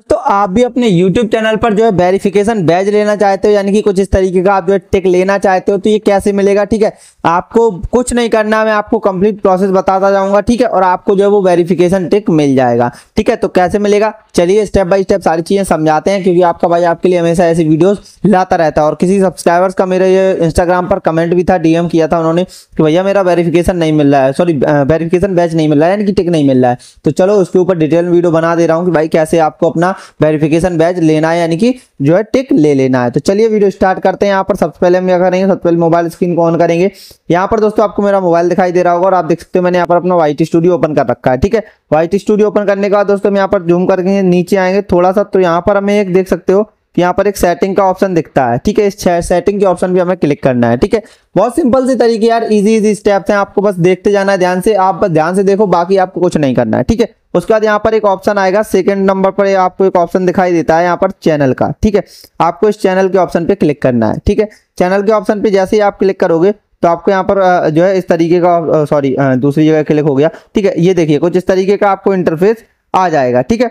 तो आप भी अपने YouTube चैनल पर जो है वेरिफिकेशन बैज लेना चाहते हो, यानी कि कुछ इस तरीके का आप जो है टिक लेना चाहते हो तो ये कैसे मिलेगा, ठीक है? आपको कुछ नहीं करना मैं आपको कंप्लीट प्रोसेस बताता जाऊँगा, ठीक है? और आपको जो है वो वेरिफिकेशन टिक मिल जाएगा, ठीक है? तो कैसे मिलेगा? चलिए स्टेप बाय स्टेप सारी चीज़ें समझाते हैं, क्योंकि आपका भाई आपके लिए हमेशा ऐसी वीडियोस लाता रहता है। और किसी सब्सक्राइबर्स का मेरे ये इंस्टाग्राम पर कमेंट भी था डीएम किया था उन्होंने कि भैया मेरा वेरिफिकेशन नहीं मिल रहा है सॉरी वेरिफिकेशन बैच नहीं मिल रहा है, यानी कि टिक नहीं मिल रहा है। तो चलो उसके ऊपर डिटेल वीडियो बना दे रहा हूँ कि भाई कैसे आपको अपना वेरिफिकेशन बैच लेना है, यानी कि जो है टिक ले लेना है। तो चलिए वीडियो स्टार्ट करते हैं यहाँ पर। सबसे पहले हम क्या करेंगे, सबसे पहले मोबाइल स्क्रीन को ऑन करेंगे। यहाँ पर दोस्तों आपको मेरा मोबाइल दिखाई दे रहा होगा और आप देख सकते हो मैंने यहाँ पर अपना वाइट स्टूडियो ओपन कर रखा है, ठीक है? वाइट स्टूडियो ओपन करने के बाद दोस्तों यहाँ पर जूम करके नीचे आएँगे थोड़ा सा। तो यहाँ पर हमें एक देख सकते हो यहाँ पर एक सेटिंग का ऑप्शन दिखता है, ठीक है? इस सेटिंग के ऑप्शन भी हमें क्लिक करना है, ठीक है? बहुत सिंपल सी तरीके यार इजी इजी स्टेप्स हैं। आपको बस देखते जाना है ध्यान से। आप बस ध्यान से देखो, बाकी आपको कुछ नहीं करना है, ठीक है? उसके बाद यहाँ पर एक ऑप्शन आएगा सेकंड नंबर पर आपको एक ऑप्शन दिखाई देता है यहाँ पर चैनल का, ठीक है? आपको इस चैनल के ऑप्शन पे क्लिक करना है, ठीक है? चैनल के ऑप्शन पे जैसे ही आप क्लिक करोगे तो आपको यहाँ पर जो है इस तरीके का सॉरी दूसरी जगह क्लिक हो गया, ठीक है? ये देखिए, कुछ इस तरीके का आपको इंटरफेस आ जाएगा, ठीक है?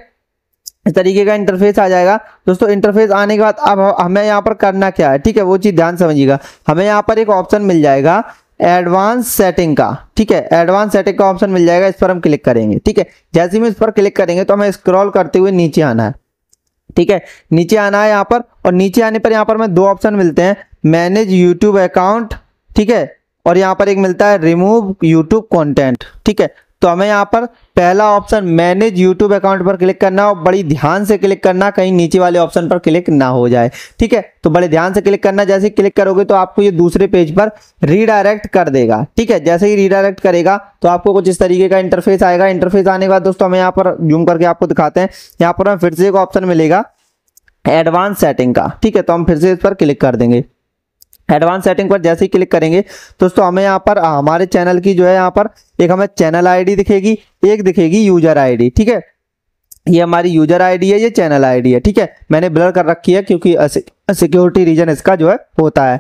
इस तरीके का इंटरफेस आ जाएगा। दोस्तों इंटरफेस आने के बाद अब हमें यहाँ पर करना क्या है, ठीक है? वो चीज़ ध्यान समझिएगा। हमें यहाँ पर एक ऑप्शन मिल जाएगा एडवांस सेटिंग का, ठीक है? एडवांस सेटिंग का ऑप्शन मिल जाएगा, इस पर हम क्लिक करेंगे, ठीक है? जैसे ही इस पर क्लिक करेंगे तो हमें स्क्रॉल करते हुए नीचे आना है, ठीक है? नीचे आना है यहाँ पर, और नीचे आने पर यहाँ पर हमें दो ऑप्शन मिलते हैं, मैनेज यूट्यूब अकाउंट, ठीक है? और यहाँ पर एक मिलता है रिमूव यूट्यूब कॉन्टेंट ठीक है? तो हमें यहाँ पर पहला ऑप्शन मैनेज यूट्यूब अकाउंट पर क्लिक करना और बड़ी ध्यान से क्लिक करना, कहीं नीचे वाले ऑप्शन पर क्लिक ना हो जाए, ठीक है? तो बड़े ध्यान से क्लिक करना, जैसे क्लिक करोगे तो आपको ये दूसरे पेज पर रीडायरेक्ट कर देगा, ठीक है? जैसे ही रीडायरेक्ट करेगा तो आपको कुछ इस तरीके का इंटरफेस आएगा। इंटरफेस आने के बाद दोस्तों हमें यहाँ पर जूम करके आपको दिखाते हैं। यहाँ पर हमें फिर से एक ऑप्शन मिलेगा एडवांस सेटिंग का, ठीक है? तो हम फिर से इस पर क्लिक कर देंगे। एडवांस सेटिंग पर जैसे ही क्लिक करेंगे दोस्तों हमें यहाँ पर हमारे चैनल की जो है यहाँ पर एक हमें चैनल आईडी दिखेगी, एक दिखेगी यूज़र आईडी, ठीक है? ये हमारी यूज़र आईडी है, ये चैनल आईडी है, ठीक है? मैंने ब्लर कर रखी है क्योंकि सिक्योरिटी रीजन इसका जो है होता है।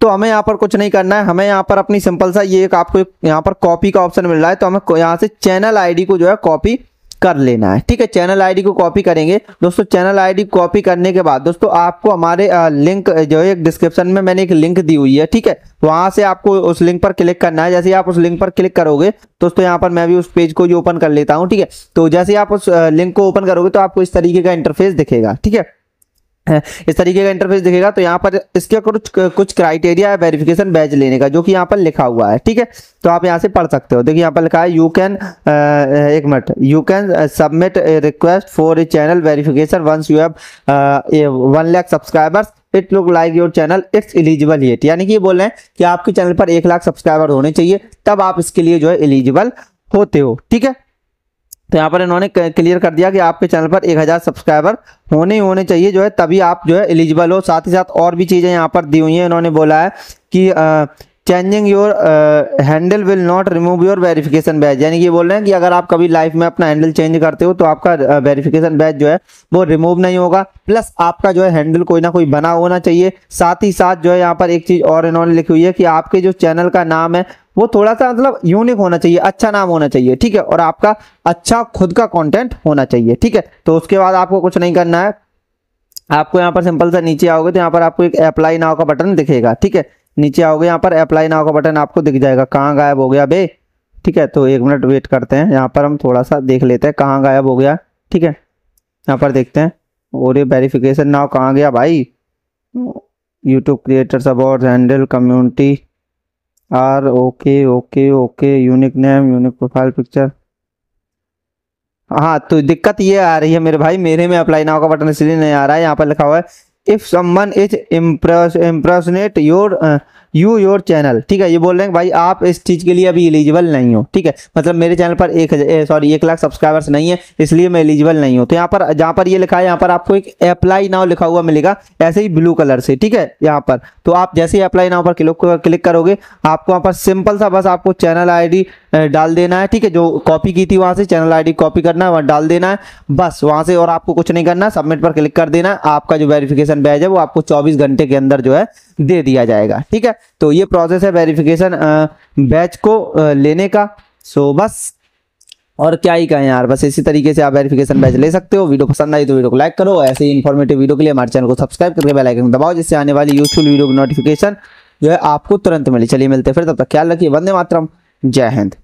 तो हमें यहाँ पर कुछ नहीं करना है, हमें यहाँ पर अपनी सिंपल सा ये एक आपको यहाँ पर कॉपी का ऑप्शन मिल रहा है तो हमें यहाँ से चैनल आईडी को जो है कॉपी कर लेना है। ठीक है, चैनल आईडी को कॉपी करेंगे। दोस्तों, चैनल आईडी कॉपी करने के बाद, दोस्तों, आपको हमारे लिंक जो है, डिस्क्रिप्शन में मैंने एक लिंक दी हुई है, ठीक है? वहाँ से आपको उस लिंक पर क्लिक करना है। जैसे आप उस लिंक पर क्लिक करोगे, दोस्तों, यहाँ पर मैं भी उस पेज को ओपन कर लेता हूँ, ठीक है? तो जैसे आप उस लिंक को ओपन करोगे तो आपको इस तरीके का इंटरफेस दिखेगा, ठीक है? इस तरीके का इंटरफेस दिखेगा तो यहाँ पर इसके कुछ कुछ क्राइटेरिया है वेरिफिकेशन बैच लेने का, जो कि यहाँ पर लिखा हुआ है, ठीक है? तो आप यहाँ से पढ़ सकते हो। देखिए, यहाँ पर लिखा है यू कैन एक minute you can submit request for a channel verification once you have one lakh subscribers it look like your channel it's eligible yet यानी कि ये बोल रहे हैं कि आपके चैनल पर एक लाख सब्सक्राइबर होने चाहिए, तब आप इसके लिए जो है एलिजिबल होते हो, ठीक है? तो यहाँ पर इन्होंने क्लियर कर दिया कि आपके चैनल पर एक हज़ार सब्सक्राइबर होने ही होने चाहिए, जो है तभी आप जो है एलिजिबल हो। साथ ही साथ और भी चीज़ें यहाँ पर दी हुई हैं। इन्होंने बोला है कि changing your handle will not remove your verification badge यानी कि बोल रहे हैं कि अगर आप कभी लाइफ में अपना हैंडल चेंज करते हो तो आपका वेरिफिकेशन बैच जो है वो रिमूव नहीं होगा। प्लस आपका जो है हैंडल कोई ना कोई बना होना चाहिए। साथ ही साथ जो है यहाँ पर एक चीज़ और इन्होंने लिखी हुई है कि आपके जो चैनल का नाम है वो थोड़ा सा मतलब यूनिक होना चाहिए अच्छा नाम होना चाहिए, ठीक है? और आपका अच्छा खुद का कंटेंट होना चाहिए, ठीक है? तो उसके बाद आपको कुछ नहीं करना है। आपको यहाँ पर सिंपल सा नीचे आओगे तो यहाँ पर आपको एक अप्लाई नाव का बटन दिखेगा, ठीक है? नीचे आओगे, यहाँ पर अप्लाई नाव का बटन आपको दिख जाएगा, कहाँ गायब हो गया बे? ठीक है? तो एक मिनट वेट करते हैं, यहाँ पर हम थोड़ा सा देख लेते हैं कहाँ गायब हो गया, ठीक है? यहाँ पर देखते हैं, और ये वेरिफिकेशन नाव कहाँ गया भाई? YouTube creators about handle community are okay okay okay unique name unique profile picture हाँ तो दिक्कत ये आ रही है मेरे भाई, मेरे में अप्लाई नाव का बटन इसलिए नहीं आ रहा है, यहाँ पर लिखा हुआ है if someone is impress impersonate your you your channel ठीक है, ये बोल रहे हैं, भाई आप इस चीज़ के लिए अभी एलिजिबल नहीं हो, ठीक है? मतलब मेरे चैनल पर एक हज़ार सॉरी एक लाख सब्सक्राइबर्स नहीं है, इसलिए मैं एलिजिबल नहीं हूँ। तो यहाँ पर, जहाँ पर ये लिखा है, यहाँ पर आपको एक अप्लाई नाव लिखा हुआ मिलेगा, ऐसे ही ब्लू कलर से, ठीक है, यहाँ पर। तो आप जैसे ही अप्लाई नाव पर क्लिक करोगे, आपको वहाँ पर सिंपल सा बस आपको चैनल आई डाल देना है, ठीक है, जो कॉपी की थी वहाँ से चैनल आई कॉपी करना है, वहाँ डाल देना है, बस वहाँ से और आपको कुछ नहीं करना सबमिट पर क्लिक कर देना, आपका जो वेरिफिकेशन बैच है, वो आपको चौबीस घंटे के अंदर जो है दे दिया जाएगा। ठीक है? तो ये प्रोसेस है वेरिफिकेशन बैच को लेने का। सो बस। और क्या ही कहें यार, बस इसी तरीके से आप वेरिफिकेशन बैच ले सकते हो। वीडियो पसंद आई तो वीडियो को लाइक करो। ऐसे ही इन्फॉर्मेटिव वीडियो के लिए हमारे चैनल को सब्सक्राइब करके बेल आइकन दबाओ, जिससे आने वाली यूजफुल वीडियो की नोटिफिकेशन जो है आपको तुरंत मिले। चलिए मिलते फिर, तब तक ख्याल रखिए। वंदे मातरम। जय हिंद।